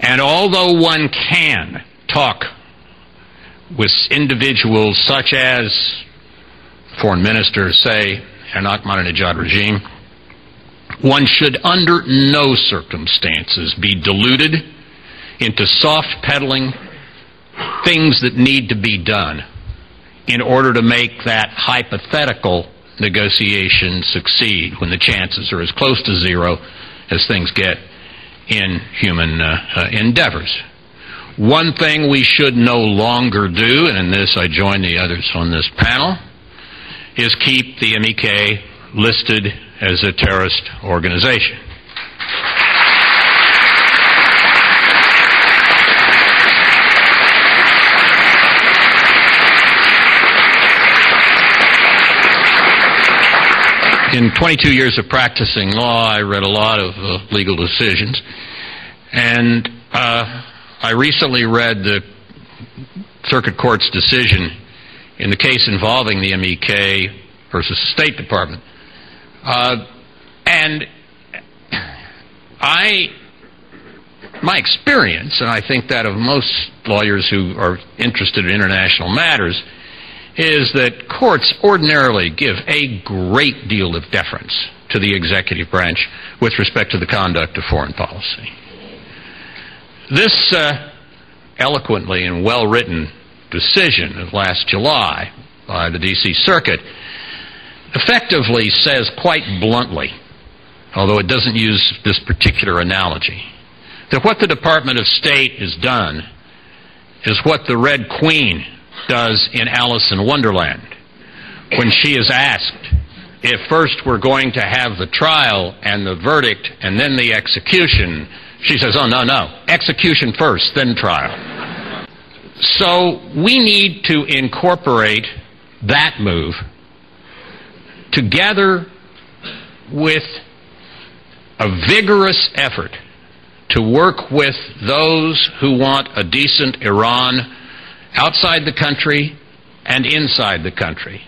And although one can talk with individuals such as foreign ministers, say, an Ahmadinejad regime, one should under no circumstances be deluded into soft pedaling things that need to be done in order to make that hypothetical negotiation succeed when the chances are as close to zero as things get in human uh, uh, endeavors. One thing we should no longer do, and in this I join the others on this panel, is keep the MEK listed as a terrorist organization. In 22 years of practicing law, I read a lot of uh, legal decisions, and uh, I recently read the Circuit Court's decision in the case involving the MEK versus the State Department. Uh, and I, my experience, and I think that of most lawyers who are interested in international matters, is that courts ordinarily give a great deal of deference to the executive branch with respect to the conduct of foreign policy. This uh, eloquently and well written decision of last July by the D.C. Circuit effectively says quite bluntly, although it doesn't use this particular analogy, that what the Department of State has done is what the Red Queen does in Alice in Wonderland when she is asked if first we're going to have the trial and the verdict and then the execution. She says, oh, no, no. Execution first, then trial. So we need to incorporate that move together with a vigorous effort to work with those who want a decent Iran outside the country and inside the country.